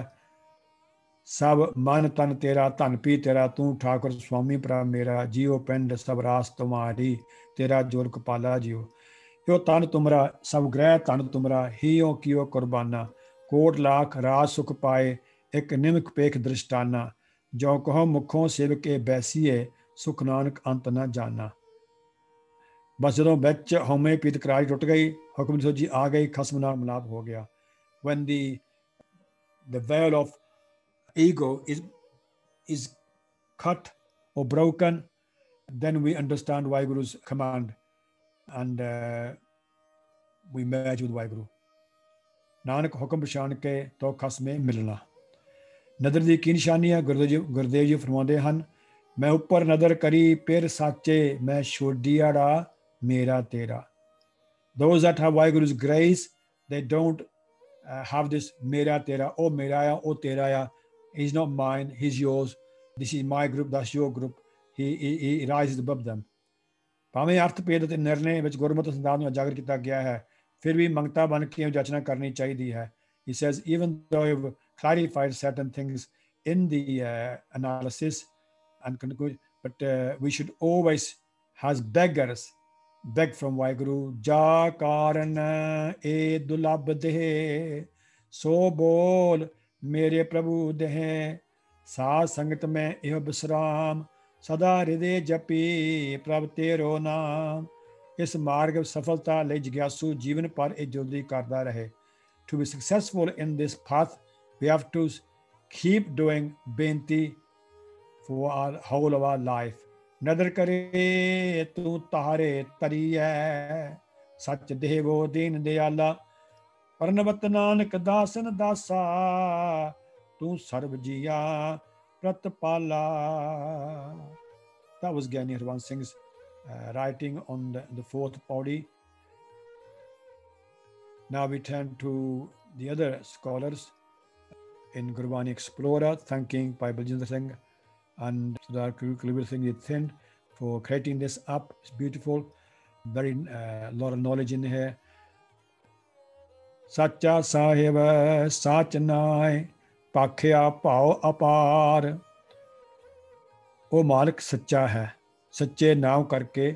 सब मन तन तेरा धन पी तेरा तू ठाकुर स्वामी प्रा मेरा जियो पिंड सब रास तुम्हारी तेरा जोर कपाला जियो यो तन तुमरा सब ग्रह तन तुमरा ही ओ कियो कुर्बाना ਕੋਟ ਲਾਖ ਰਾਜ ਸੁਖ ਪਾਏ ਇੱਕ ਨਿਮਕ ਪੇਖ ਦ੍ਰਿਸ਼ਟਾਨਾ ਜੋ ਕਹੋ ਮੁਖੋਂ ਸੇਵਕੇ ਬੈਸੀਏ ਸੁਖ ਨਾਨਕ ਅੰਤ ਨਾ ਜਾਣਾ ਬਸ ਜਦੋਂ ਵਿੱਚ ਹਉਮੈ ਪੀਤ ਕਰਾਈ ਟੁੱਟ ਗਈ ਹੁਕਮ ਦੀ ਸੋਝੀ ਆ ਗਈ ਖਸਮ ਨਾਲ ਮਲਾਪ ਹੋ ਗਿਆ when the the veil of ego is is cut or broken then we understand Vaiguru's command and uh, we merge with Vaiguru. Nanak ਹੁਕਮ ਪਛਾਣ ਕੇ ਤੋ ਖਸਮੇ ਮਿਲਣਾ ਨਦਰ ਦੀ ਕੀ ਨਿਸ਼ਾਨੀ ਹੈ ਗੁਰਦੇਵ ਗੁਰਦੇਵ ਜੀ ਫਰਮਾਉਂਦੇ ਹਨ ਮੈਂ ਉੱਪਰ ਨਦਰ ਕਰੀ ਪਿਰ ਸਾਚੇ ਮੈਂ ਛੋੜਦੀਆ ਰਾ Mera Tera. Those that have Vaiguru's grace, they don't uh, have this Mera Tera, oh Meraya, oh Teraya. He's not mine, he's yours. This is my group, that's your group. He, he, he rises above them. ਭਾਵੇਂ ਅਰਥ ਭੇਦ ਅਤੇ ਨਿਰਣੇ ਵਿੱਚ ਗੁਰਮਤਿ ਸਿਧਾਂਤ ਨੂੰ ਉਜਾਗਰ ਕੀਤਾ ਗਿਆ ਹੈ ਫਿਰ ਵੀ ਮੰਗਤਾ ਬਣ ਕੇ ਜਾਚਨਾ ਕਰਨੀ ਚਾਹੀਦੀ ਹੈ he says even though you've clarified certain things in the uh, analysis and conclusion but uh, we should always as beggars beg from Waheguru ਜਾ ਕਾਰਨ ਏ ਦੁਲਬ ਦੇ ਸੋ ਬੋਲ ਮੇਰੇ ਪ੍ਰਭੂ ਦੇਹ ਸਾਧ ਸੰਗਤ ਮੈਂ ਇਹ ਬਿਸਰਾਮ ਸਦਾ ਹਿਰਦੇ ਜਪੀ ਪ੍ਰਭ ਤੇਰੋ ਨਾਮ ਇਸ ਮਾਰਗ ਸਫਲਤਾ ਲਈ ਜਿਗਿਆਸੂ ਜੀਵਨ ਪਰ ਇਹ ਜਲਦੀ ਕਰਦਾ ਰਹੇ to be successful in this path we have to keep doing benti for our whole of our life ਨਦਰ ਕਰੇ ਤੂੰ ਤਾਰੇ ਤਰੀਐ ਸੱਚ ਦੇਵੋ ਦੀਨ ਦਿਆਲਾ ਪਰਨਵਤ ਨਾਨਕ ਦਾਸਨ ਦਾਸਾ ਤੂੰ ਸਰਬ ਜੀਆ ਪ੍ਰਤਪਾਲਾ ਦਾ ਵਾਸ Giani Harvans Singh writing on the fourth pauri now we turn to the other scholars in Gurbani Explorer thanking ਬਾਈ Baljinder Singh and Sudhar Kulibir Singh Thind for creating this app. It's beautiful, very uh, lot of knowledge in here. Sacha Sahib Sachnai Pakhya Pao Apar. ਉਹ ਮਾਲਕ ਸੱਚਾ ਹੈ ਸੱਚੇ ਨਾਮ ਕਰਕੇ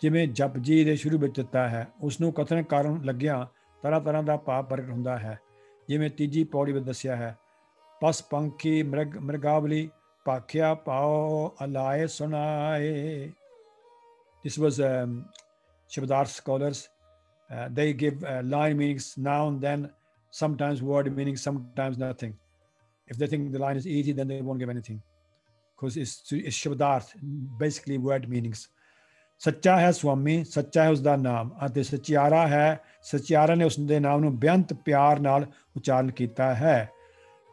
ਜਿਵੇਂ ਜਪਜੀ ਦੇ ਸ਼ੁਰੂ ਵਿੱਚ ਦਿੱਤਾ ਹੈ ਉਸ ਨੂੰ ਕਥਨ ਕਰਨ ਲੱਗਿਆ ਤਰ੍ਹਾਂ ਤਰ੍ਹਾਂ ਦਾ ਪਾਪ ਪ੍ਰਗਟ ਹੁੰਦਾ ਹੈ ਜਿਵੇਂ ਤੀਜੀ ਪੌੜੀ ਵਿੱਚ ਦੱਸਿਆ ਹੈ ਪਸ ਪੰਖੀ ਮਰਗ ਮਰਗਾਵਲੀ Pakya Pao Alay sonai. This was um, Shabdar scholars. Uh, they give uh, line meanings now and then, sometimes word meaning, sometimes nothing. If they think the line is easy, then they won't give anything because it's, it's basically word meanings. Satcha hai Swami. Satcha hai usda naam. Ate satchiara hai. Satchiara ne ਨੇ ਉਸ ਦੇ ਨਾਮ ਨੂੰ ਬੇਅੰਤ ਪਿਆਰ ਨਾਲ hai.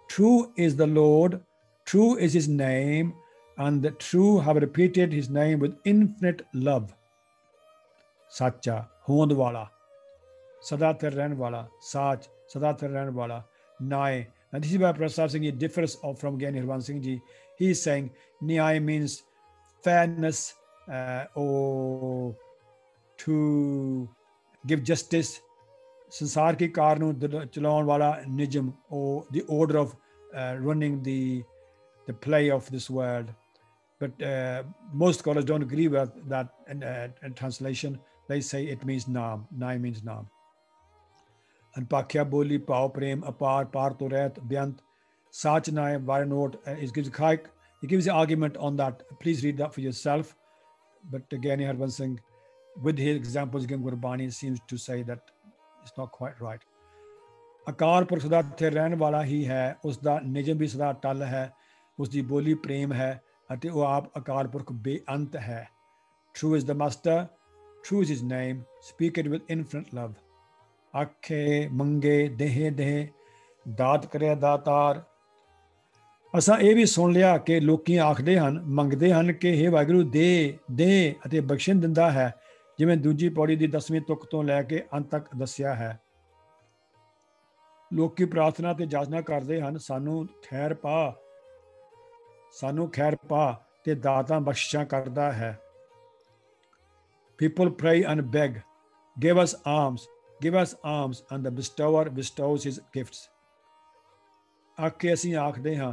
true is the lord True is his name, and the true have repeated his name with infinite love. Sacha, Hond Wala, Sada Sach, Sada Ter Nai. Now, this is where Prasad Singh differs from Gyan Hirwan Singh Ji. He is saying Niai means fairness uh, or to give justice. Sansar ki karnu nu wala nijam or the order of uh, running the the play of this world. But uh, most scholars don't agree with that uh, translation. They say it means Naam. Naam means Naam. And Pakya Boli, Pao Prem, Apar, Par Toret, Vyant, Sach Naam, Varanot, uh, it gives Khaik. He gives the argument on that. Please read that for yourself. But again, one Singh, with his examples, again, Gurbani seems to say that it's not quite right. ਆਕਾਰ ਪੁਰਖ ਦਾ ਇੱਥੇ ਰਹਿਣ ਵਾਲਾ ਹੀ ਹੈ ਉਸ ਦਾ ਨਿਜਮ ਵੀ ਸਦਾ ਟਲ ਹੈ ਉਸ ਦੀ ਬੋਲੀ ਪ੍ਰੇਮ ਹੈ ਅਤੇ ਉਹ ਆਪ ਅਕਾਲ ਪੁਰਖ ਬੇਅੰਤ ਹੈ true is the master is his name speak it with infinite love ਆਖੇ ਮੰਗੇ ਦੇਹ ਦੇਹ ਦਾਤ ਕਰਿਆ ਦਾਤਾਰ ਅਸਾਂ ਇਹ ਵੀ ਸੁਣ ਲਿਆ ਕਿ ਲੋਕੀ ਆਖਦੇ ਹਨ ਮੰਗਦੇ ਹਨ ਕਿ ਇਹ ਵਾਹਿਗੁਰੂ ਦੇ ਦੇ ਅਤੇ ਬਖਸ਼ਣ ਦਿੰਦਾ ਹੈ ਜਿਵੇਂ ਦੂਜੀ ਪੌੜੀ ਦੀ 10ਵੀਂ ਤੁਕ ਤੋਂ ਲੈ ਕੇ ਅੰਤ ਤੱਕ ਦੱਸਿਆ ਹੈ ਲੋਕੀ ਪ੍ਰਾਰਥਨਾ ਤੇ ਜਾਚਨਾ ਕਰਦੇ ਹਨ ਸਾਨੂੰ ਖੈਰ ਪਾ ਸਾਨੂੰ ਖੈਰ ਪਾ ਤੇ ਦਾਤਾ ਬਖਸ਼ਿਸ਼ਾਂ ਕਰਦਾ ਹੈ people pray and beg give us alms give us alms and the bestower bestows his gifts ਆਕੇ ਅਸੀਂ ਆਖਦੇ ਹਾਂ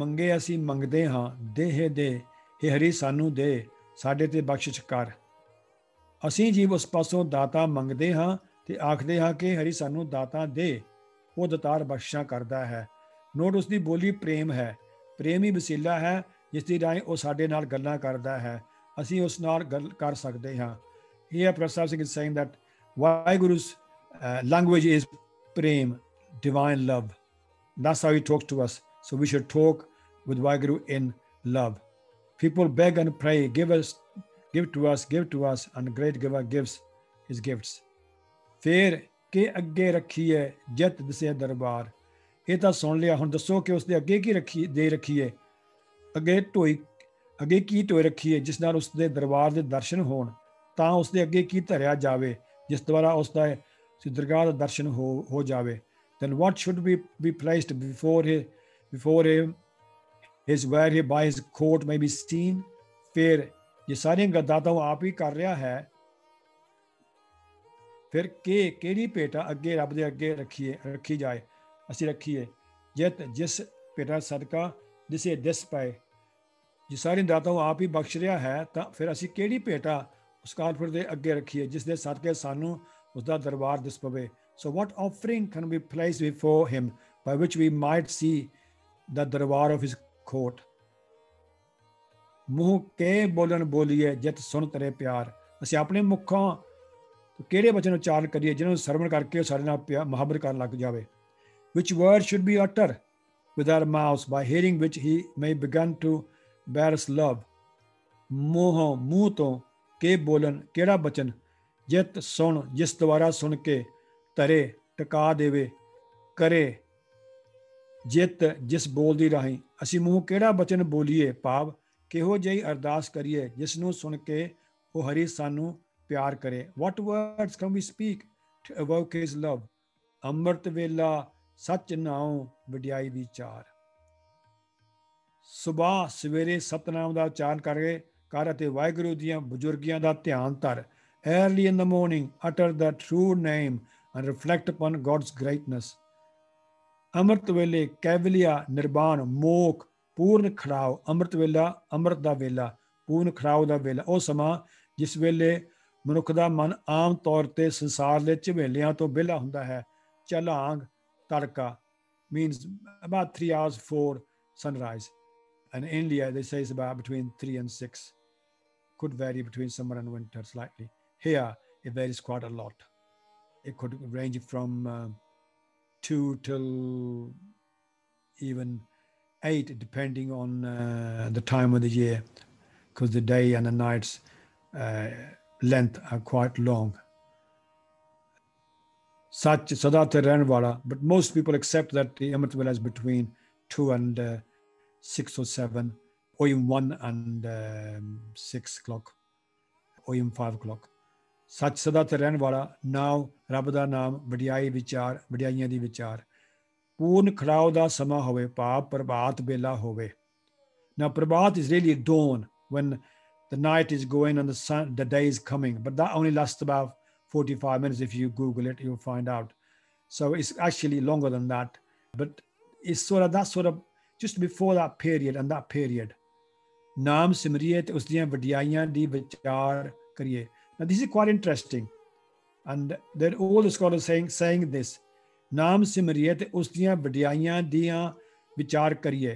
ਮੰਗੇ ਅਸੀਂ ਮੰਗਦੇ ਹਾਂ ਦੇਹ ਦੇ ਹੇ ਹਰੀ ਸਾਨੂੰ ਦੇ ਸਾਡੇ ਤੇ ਬਖਸ਼ਿਸ਼ ਕਰ ਅਸੀਂ ਜੀਵ ਉਸ ਪਾਸੋਂ ਦਾਤਾ ਮੰਗਦੇ ਹਾਂ ਤੇ ਆਖਦੇ ਹਾਂ ਕਿ ਹਰੀ ਸਾਨੂੰ ਦਾਤਾ ਦੇ ਉਹ ਦਤਾਰ ਬਖਸ਼ਿਸ਼ਾਂ ਕਰਦਾ ਹੈ ਨੋਟ ਉਸ ਦੀ ਬੋਲੀ ਪ੍ਰੇਮ ਹੈ ਪ੍ਰੇਮੀ ਵਸੀਲਾ ਹੈ ਜਿਸ ਦੀ ਰਾਹੀਂ ਉਹ ਸਾਡੇ ਨਾਲ ਗੱਲਾਂ ਕਰਦਾ ਹੈ ਅਸੀਂ ਉਸ ਨਾਲ ਗੱਲ ਕਰ ਸਕਦੇ ਹਾਂ ਇਹ ਹੈ Prasad Singh is saying that Waheguru's language is prem divine love that's how he talks to us so we should talk with Waheguru in love people beg and pray give us give to us give to us and great giver gives his gifts ਫੇਰ ਕੇ ਅੱਗੇ ਰੱਖੀ ਹੈ ਜਤ ਦਸੇ ਦਰਬਾਰ ਇਹ ਤਾਂ ਸੁਣ ਲਿਆ ਹੁਣ ਦੱਸੋ ਕਿ ਉਸ ਦੇ ਅੱਗੇ ਕੀ ਰੱਖੀ ਦੇ ਰੱਖੀ ਹੈ ਅੱਗੇ ਢੋਈ ਅੱਗੇ ਕੀ ਢੋਈ ਰੱਖੀ ਹੈ ਜਿਸ ਨਾਲ ਉਸ ਦੇ ਦਰਬਾਰ ਦੇ ਦਰਸ਼ਨ ਹੋਣ ਤਾਂ ਉਸ ਦੇ ਅੱਗੇ ਕੀ ਧਰਿਆ ਜਾਵੇ ਜਿਸ ਦੁਆਰਾ ਉਸ ਦਾ ਦਰਗਾਹ ਦਾ ਦਰਸ਼ਨ ਹੋ ਹੋ ਜਾਵੇ then what should be be placed before ਹਿ before ਹਿ his where he by his court may be seen ਫਿਰ ਇਹ ਸਾਰੀਆਂ ਉਹ ਆਪ ਹੀ ਕਰ ਰਿਹਾ ਹੈ ਫਿਰ ਕਿ ਕਿਹੜੀ ਭੇਟਾ ਅੱਗੇ ਰੱਬ ਦੇ ਅੱਗੇ ਰੱਖੀਏ ਰੱਖੀ ਜਾਏ ਅਸੀਂ ਰੱਖੀਏ ਜਿਤ ਜਿਸ ਪਿਤਾ ਸਦਕਾ ਜਿਸੇ ਦਿਸ ਪਾਏ ਜੇ ਦਾਤਾ ਉਹ ਆਪ ਹੀ ਬਖਸ਼ ਰਿਹਾ ਹੈ ਤਾਂ ਫਿਰ ਅਸੀਂ ਕਿਹੜੀ ਭੇਟਾ ਉਸ ਕਾਲਪੁਰ ਦੇ ਅੱਗੇ ਰੱਖੀਏ ਜਿਸ ਦੇ ਸਦਕੇ ਸਾਨੂੰ ਉਸ ਦਾ ਦਰਬਾਰ ਦਿਸ ਪਵੇ so what offering can be place before him by which we might see the darbar of his court ਮੂੰਹ ਕੇ ਬੋਲਣ ਬੋਲੀਏ ਜਿਤ ਸੁਣ ਤਰੇ ਪਿਆਰ ਅਸੀਂ ਆਪਣੇ ਮੁਖੋਂ ਕਿਹੜੇ ਬਚਨ ਉਚਾਰਨ ਕਰੀਏ ਜਿਹਨਾਂ ਨੂੰ ਸਰਵਣ ਕਰਕੇ ਸਾਡੇ ਨਾਲ ਮੁਹੱਬਤ ਕਰਨ ਲੱਗ ਜਾਵੇ which words should be uttered with our mouths, by hearing which he may begin to bear us love. ਮੂੰਹੋਂ ਮੂੰਹ ਤੋਂ ਕੇ ਬੋਲਣ ਕਿਹੜਾ ਬਚਨ ਜਿਤ ਸੁਣ ਜਿਸ ਦੁਆਰਾ ਸੁਣ ਕੇ ਤਰੇ ਟਿਕਾ ਦੇਵੇ ਕਰੇ ਜਿਤ ਜਿਸ ਬੋਲਦੀ ਰਾਹੀਂ ਅਸੀਂ ਮੂੰਹ ਕਿਹੜਾ ਬਚਨ ਬੋਲੀਏ ਭਾਵ ਕਿਹੋ ਜਿਹੀ ਅਰਦਾਸ ਕਰੀਏ ਜਿਸ ਨੂੰ ਸੁਣ ਕੇ ਉਹ ਹਰੀ ਸਾਨੂੰ ਪਿਆਰ ਕਰੇ what words can we speak to evoke his love ਅੰਮ੍ਰਿਤ ਵੇਲਾ ਸੱਚ ਨਾਉ ਵਡਿਆਈ ਦੀ ਚਾਰ ਸਵੇਰ ਸਵੇਰੇ ਸਤਨਾਮ ਦਾ ਉਚਾਰਨ ਕਰਕੇ ਕਰ ਅਤੇ ਵਾਹਿਗੁਰੂ ਦੀਆਂ ਬਜ਼ੁਰਗੀਆਂ ਦਾ ਧਿਆਨ ਧਰ early in the morning utter the true name and reflect upon God's greatness ਅੰਮ੍ਰਿਤ ਵੇਲੇ ਕੈਵਲਿਆ ਨਿਰਵਾਣ ਮੋਖ ਪੂਰਨ ਖੜਾਓ ਅੰਮ੍ਰਿਤ ਵੇਲਾ ਅੰਮ੍ਰਿਤ ਦਾ ਵੇਲਾ ਪੂਰਨ ਖੜਾਓ ਦਾ ਵੇਲਾ ਉਹ ਸਮਾਂ ਜਿਸ ਵੇਲੇ ਮਨੁੱਖ ਦਾ ਮਨ ਆਮ ਤੌਰ ਤੇ ਸੰਸਾਰ ਦੇ ਝਵੇਲਿਆਂ ਤੋਂ ਬਿਲਾ ਹੁੰਦਾ ਹੈ ਚਲਾਂਗ Tarka means about three hours before sunrise. And in India, they say it's about between three and six. Could vary between summer and winter slightly. Here, it varies quite a lot. It could range from uh, two till even eight, depending on uh, the time of the year, because the day and the night's uh, length are quite long. Sach Sadat Ranwala, but most people accept that the Amritwala is between two and uh, six or seven, or even one and um, six o'clock, or even five o'clock. Sach ਸਦਾ ਤੇ now ਵਾਲਾ ਨਾਮ ਰੱਬ ਦਾ ਨਾਮ vichar ਵਿਚਾਰ ਵਡਿਆਈਆਂ ਦੀ ਵਿਚਾਰ ਪੂਰਨ ਖੜਾਓ ਦਾ ਸਮਾਂ ਹੋਵੇ ਪਾਪ ਪ੍ਰਭਾਤ ਬੇਲਾ ਹੋਵੇ ਨਾ when the night is going and the sun the day is coming but that only lasts about 45 minutes. If you Google it, you'll find out. So it's actually longer than that. But it's sort of that sort of just before that period and that period. ਨਾਮ ਸਿਮਰਿਏ ਤੇ ਉਸ di vichar the now this is quite interesting and there all the scholars saying saying this ਨਾਮ ਸਿਮਰਿਏ ਤੇ ਉਸ ਦੀਆਂ vichar ਦੀਆਂ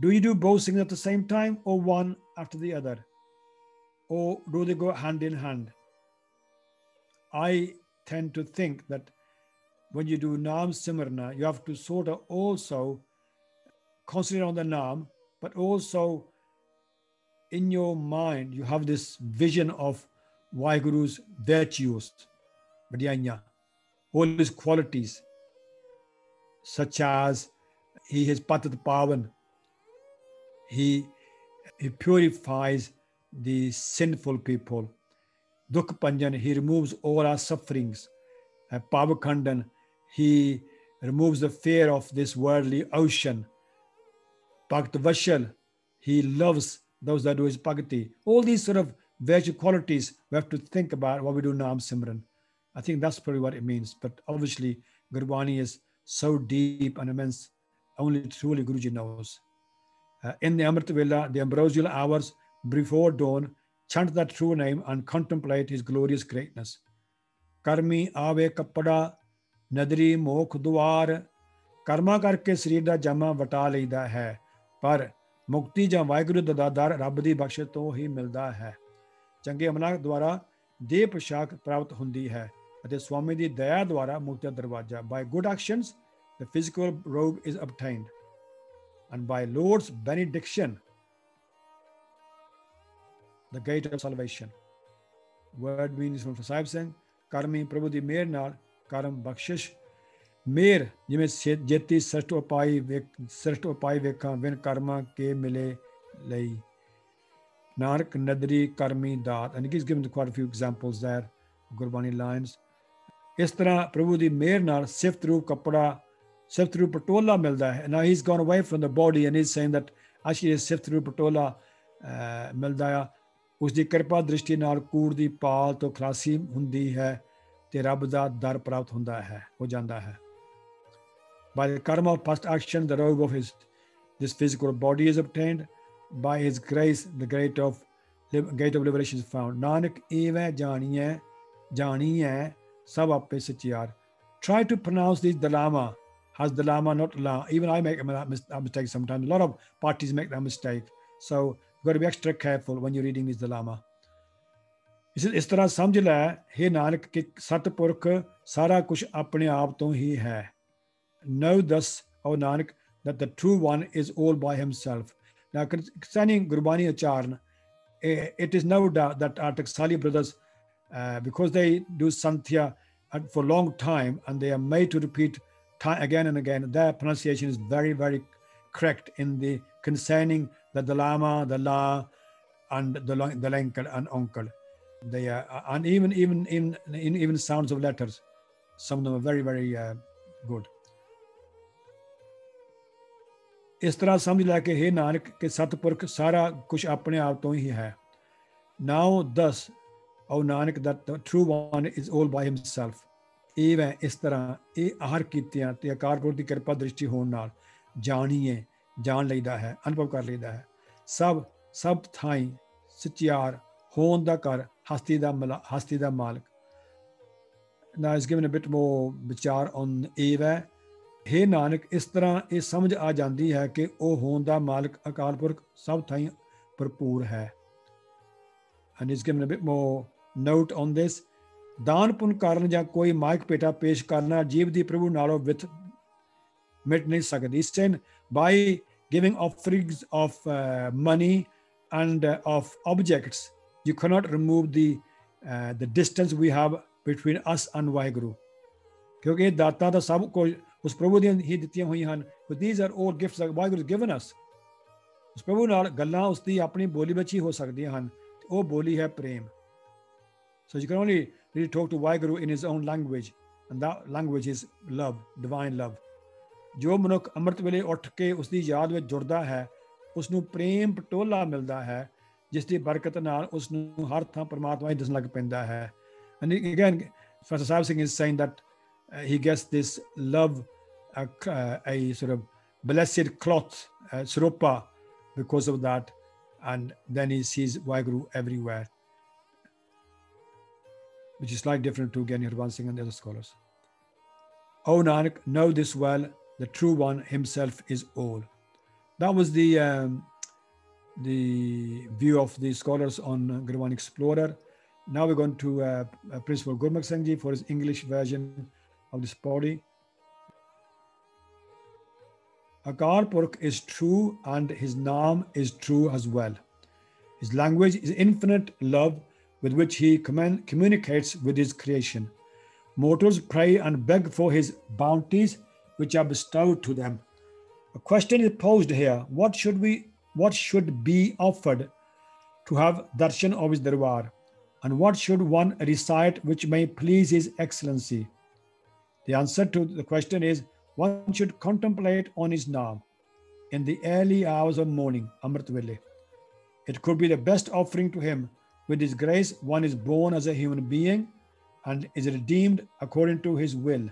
do you do both things at the same time or one after the other or do they go hand in hand I tend to think that when you do Nam Simrana, you have to sort of also concentrate on the Nam, but also in your mind, you have this vision of Vaiguru's virtues, Vijnana, all his qualities, such as he is Patat Pavan, he, he purifies the sinful people Dukpanjan, He removes all our sufferings. Uh, Pavakandan, He removes the fear of this worldly ocean. Bhaktivashal, He loves those that do His bhakti. All these sort of virtue qualities we have to think about what we do Nam Simran. I think that's probably what it means. But obviously, Gurwani is so deep and immense, only truly Guruji knows. Uh, in the Amrita the ambrosial hours before dawn, chant that true name and contemplate his glorious greatness. Karmi ave kapada nadri mokh duar. Karma karke sreer jama vata leida hai. Par mukti ja vaiguru dadadar rabdi bakshato hi milda hai. Changi amana dwara deep shak pravat hundi hai. Ate swami di daya dwara mukti darwaja. By good actions, the physical robe is obtained. And by Lord's benediction, the gate of salvation. Word means from Sahib Singh, Karmi Prabhudi Mir Nal, Karam Bakshish, Mir Jimit Jeti Sarto Pai Vekha Vin Karma Ke Mile Lai. Nark Nadri Karmi Dat. And he's given quite a few examples there, Gurbani lines. ਇਸ ਤਰ੍ਹਾਂ ਪ੍ਰਭੂ ਦੀ ਮਿਹਰ ਨਾਲ ਸਿਫਤ ਰੂਪ ਕਪੜਾ ਸਿਫਤ ਰੂਪ ਪਟੋਲਾ ਮਿਲਦਾ ਹੈ ਨਾ ਹੀ is gone away from the body and he is saying that ਅਸ਼ੀ ਇਸ ਸਿਫਤ ਉਸ ਦੀ ਕਿਰਪਾ ਦ੍ਰਿਸ਼ਟੀ ਨਾਲ ਕੂੜ ਦੀ ਪਾਲ ਤੋਂ ਖਲਾਸੀ ਹੁੰਦੀ ਹੈ ਤੇ ਰੱਬ ਦਾ ਦਰ ਪ੍ਰਾਪਤ ਹੁੰਦਾ ਹੈ ਹੋ ਜਾਂਦਾ ਹੈ by the karma of past action the robe of his this physical body is obtained by his grace the gate of gate of liberation is found nanak eva jani hai jani hai sab ape satyar try to pronounce this dalama has dalama not la even i make a mistake sometimes a lot of parties make that mistake so got to be extra careful when you're reading this is ਇਸ ਇਸ ਤਰ੍ਹਾਂ ਸਮਝ ਲੈ हे ਨਾਨਕ ਕਿ ਸਤਪੁਰਖ ਸਾਰਾ ਕੁਝ ਆਪਣੇ ਆਪ ਤੋਂ ਹੀ ਹੈ know thus O Nanak that the true one is all by himself now concerning Gurbani Acharn it is now doubt that our Taksali brothers uh, because they do Santhya for a long time and they are made to repeat again and again their pronunciation is very very correct in the concerning the Dalama, the La, and the, the Lenkel and Onkel. They are, and even even in, in even sounds of letters, some of them are very very uh, good. ਇਸ ਤਰ੍ਹਾਂ ਸਮਝ ਲੈ ਕੇ हे ਨਾਨਕ ਕਿ ਸਤਪੁਰਖ ਸਾਰਾ ਕੁਝ ਆਪਣੇ ਆਪ ਤੋਂ ਹੀ ਹੈ ਨਾਉ ਦਸ ਓ Nanak that the true one is 올 by himself ਇਹ ਵੈ ਇਸ ਤਰ੍ਹਾਂ ਇਹ ਆਹਰ ਕੀਤਿਆਂ ਤੇ ਅਕਾਰਪੁਰ ਦੀ ਕਿਰਪਾ ਦ੍ਰਿਸ਼ਟੀ ਹੋਣ ਨਾਲ ਜਾਣੀਏ ਜਾਣ ਲਈਦਾ ਹੈ ਅਨੁਭਵ ਕਰ ਲਈਦਾ ਹੈ ਸਭ ਸਭ ਥਾਈ ਸਚਿਆਰ ਹੋਣ ਦਾ ਕਰ ਹਸਤੀ ਦਾ ਹਸਤੀ ਦਾ ਮਾਲਕ ਨਾ ਇਸ ਗਿਵਨ ਅ ਬਿਟ ਮੋਰ ਵਿਚਾਰ ਔਨ eva ਹੇ ਨਾਨਕ ਇਸ ਤਰ੍ਹਾਂ ਇਹ ਸਮਝ ਆ ਜਾਂਦੀ ਹੈ ਕਿ ਉਹ ਹੋਣ ਦਾ ਮਾਲਕ ਅਕਾਲ ਪੁਰਖ ਸਭ ਥਾਈਂ ਭਰਪੂਰ ਹੈ and is given a bit more note on this ਦਾਨ ਪੁੰਨ ਕਰਨ ਜਾਂ ਕੋਈ ਮਾਇਕ ਪੇਟਾ ਪੇਸ਼ ਕਰਨਾ ਜੀਵ ਦੀ ਪ੍ਰਭੂ ਨਾਲੋਂ ਵਿਤ ਮਿਟ ਨਹੀਂ ਸਕਦੀ ਇਸ ਤੈਨ by giving offerings of uh, money and uh, of objects, you cannot remove the, uh, the distance we have between us and Vaheguru. Because ਇਹ ਦਾਤਾਂ ਦਾ ਸਭ ਕੁਝ ਉਸ ਪ੍ਰਭੂ ਦੀਆਂ ਹੀ ਦਿੱਤੀਆਂ ਹੋਈਆਂ ਹਨ so these are all gifts that Waheguru has given ਉਸ ਪ੍ਰਭੂ ਨਾਲ ਗੱਲਾਂ ਉਸ ਦੀ ਆਪਣੀ ਬੋਲੀ ਵਿੱਚ ਹੀ ਹੋ ਸਕਦੀਆਂ ਹਨ ਉਹ ਬੋਲੀ ਹੈ ਪ੍ਰੇਮ so you can only really talk to Waheguru in his own language and that language is love divine love ਜੋ ਮਨੁੱਖ ਅੰਮ੍ਰਿਤ ਵੇਲੇ ਉੱਠ ਕੇ ਉਸ ਦੀ ਯਾਦ ਵਿੱਚ ਜੁੜਦਾ ਹੈ ਉਸ ਨੂੰ ਪ੍ਰੇਮ ਪਟੋਲਾ ਮਿਲਦਾ ਹੈ ਜਿਸ ਦੀ ਬਰਕਤ ਨਾਲ ਉਸ ਨੂੰ ਹਰ ਥਾਂ ਪਰਮਾਤਮਾ ਹੀ ਦਿਸਣ ਲੱਗ ਪੈਂਦਾ ਹੈ and again professor Sahib Singh saying that he gets this love, uh, uh, a sort of blessed cloth, uh, because of that. And then he sees Waiguru everywhere, which is slightly different to Gani Harban Singh and the other scholars. Oh Nanak, know this well the true one himself is all. That was the, um, the view of the scholars on Gurwan Explorer. Now we're going to uh, uh Principal Gurmukh Singh Ji for his English version of this body. Akar Purkh is true and his Naam is true as well. His language is infinite love with which he communicates with his creation. Mortals pray and beg for his bounties which are bestowed to them. A question is posed here what should we what should be offered to have darshan of his darbar? And what should one recite which may please his excellency? The answer to the question is one should contemplate on his naam in the early hours of morning, Amritvili. It could be the best offering to him. With his grace, one is born as a human being and is redeemed according to his will.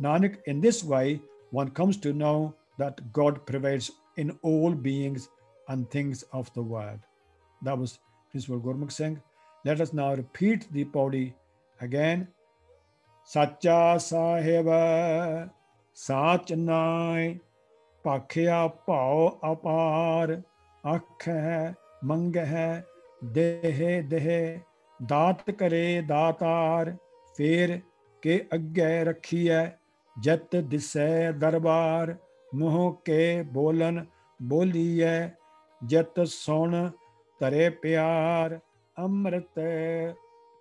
Nanak, in this way, one comes to know that God prevails in all beings and things of the world. That was Principal Gurmukh Singh. Let us now repeat the paudi again. Sacha saheba, Sach Nai, Pakhya Pao Apar, akhe hai, Dehe Dehe, Daat Kare Daatar, Fer Ke Agge rakhiye. ਜਤ ਦਿਸੈ ਦਰਬਾਰ ਮੋਹ ਕੇ ਬੋਲਨ ਬੋਲੀਐ ਜਤ ਸੁਣ ਤਰੇ ਪਿਆਰ ਅੰਮ੍ਰਿਤ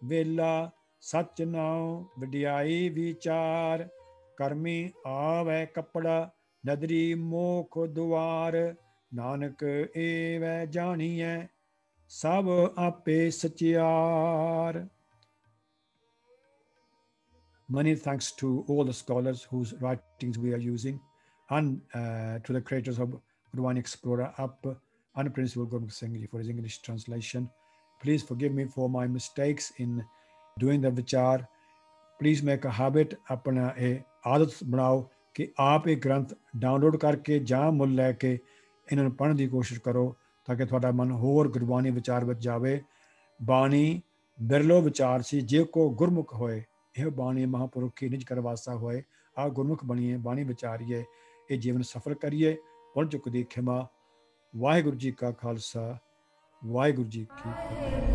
ਵੇਲਾ ਸਚ ਨਾਉ ਵਡਿਆਈ ਵਿਚਾਰ ਕਰਮੀ ਆਵੈ ਕਪੜਾ ਨਦਰੀ ਮੋਖ ਦੁਆਰ ਨਾਨਕ ਏਵੈ ਜਾਣੀਐ ਸਭ ਆਪੇ ਸਚਿਆਰ Many thanks to all the scholars whose writings we are using and uh, to the creators of Urban Explorer app and Principal Wilgorm Singh for his English translation. Please forgive me for my mistakes in doing the vichar. Please make a habit, अपना a आदत बनाओ ki aap ek granth download karke ਜਾਂ ਮੁੱਲ ਲੈ ਕੇ ਇਹਨਾਂ di koshish karo, ਕਰੋ thoda man ਤੁਹਾਡਾ ਮਨ ਹੋਰ ਗੁਰਬਾਣੀ ਵਿਚਾਰ Bani ਜਾਵੇ vichar si ਵਿਚਾਰ ਸੀ ਜੇ ਕੋ ਇਹ ਬਾਣੀ ਮਹਾਪੁਰਖ ਕੀ ਨਿਜ ਕਰਵਾਸਾ ਹੋਏ ਆ ਗੁਰਮੁਖ ਬਣੀਏ ਬਾਣੀ ਵਿਚਾਰੀਏ ਇਹ ਜੀਵਨ ਸਫਲ ਕਰੀਏ ਹੁਣ ਚੁੱਕ ਦੀ ਖਿਮਾ ਵਾਹਿਗੁਰੂ ਜੀ ਕਾ ਖਾਲਸਾ ਵਾਹਿਗੁਰੂ ਜੀ ਕੀ ਫਤਿਹ